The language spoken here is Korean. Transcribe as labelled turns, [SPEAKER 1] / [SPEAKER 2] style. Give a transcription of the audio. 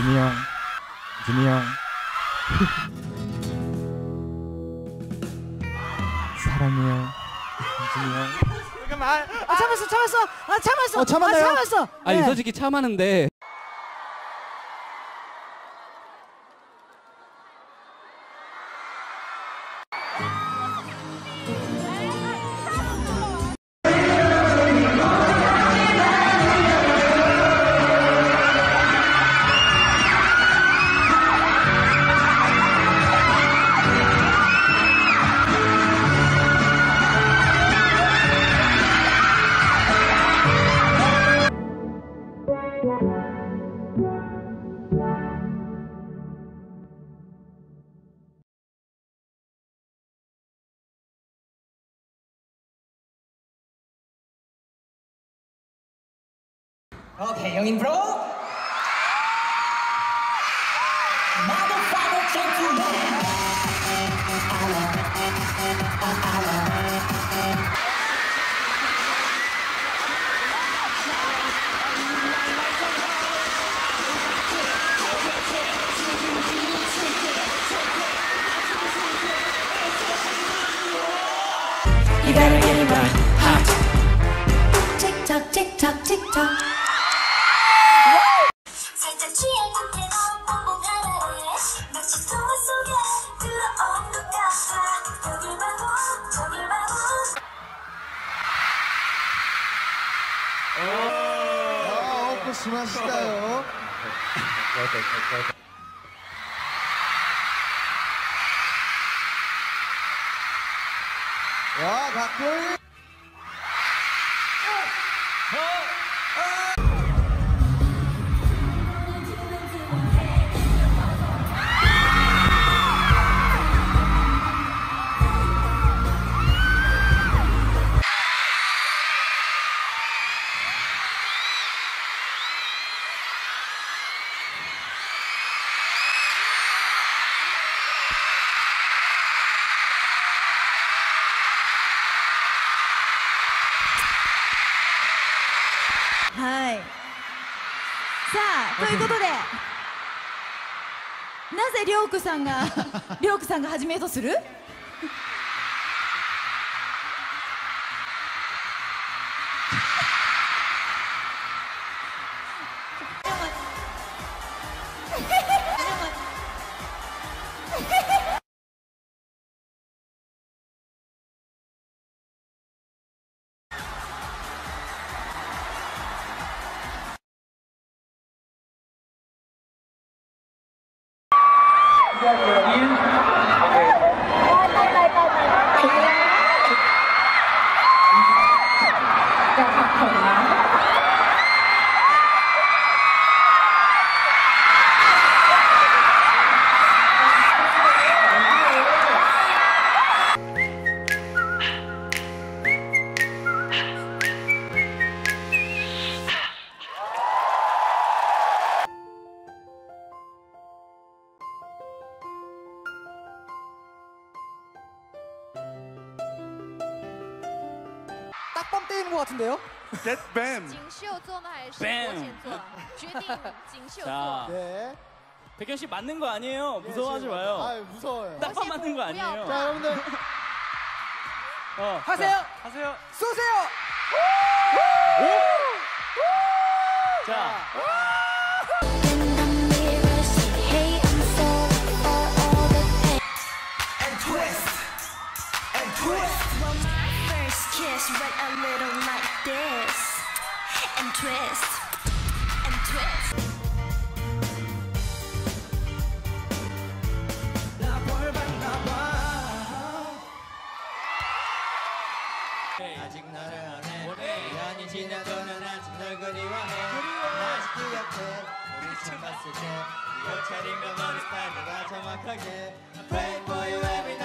[SPEAKER 1] 준이 형, 준이 형. 사랑해요, 준이 형.
[SPEAKER 2] 잠깐만. 아, 참았어, 참았어. 아, 참았어.
[SPEAKER 1] 어, 참았나요?
[SPEAKER 2] 아, 참았어.
[SPEAKER 3] 아니
[SPEAKER 2] 네.
[SPEAKER 3] 솔직히 참았는데
[SPEAKER 2] Okay, 영인 브로. Motherfucker. You gotta get it right. Hot. Tick tock, tick tock, tick tock.
[SPEAKER 4] perfect. That's perfect. Đó, thật quý.
[SPEAKER 5] はい。さあということでなぜりょうくさんがりょうくさんが始めようとする？
[SPEAKER 4] 하는데요?
[SPEAKER 6] 넷뱀.
[SPEAKER 7] 자,
[SPEAKER 4] 네.
[SPEAKER 7] 백현 씨 맞는 거 아니에요? 네, 무서워하지 예, 마요.
[SPEAKER 4] 아 무서워요.
[SPEAKER 7] 딱밤 맞는 거 아니에요.
[SPEAKER 4] 자 여러분들
[SPEAKER 7] 어,
[SPEAKER 4] 하세요.
[SPEAKER 7] 자, 하세요.
[SPEAKER 4] 쏘세요.
[SPEAKER 7] 자.
[SPEAKER 8] 아직 너를 원해. 연이 지나도는 아직 널 그리워해. 아직 기억해. 우리 처음 봤을 때 옷차림과 머리 스타일과 정확하게. Pray for you every